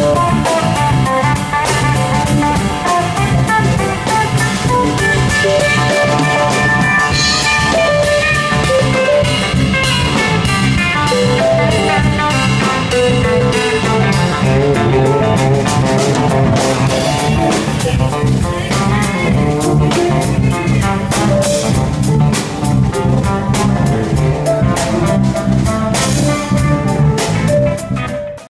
Oh,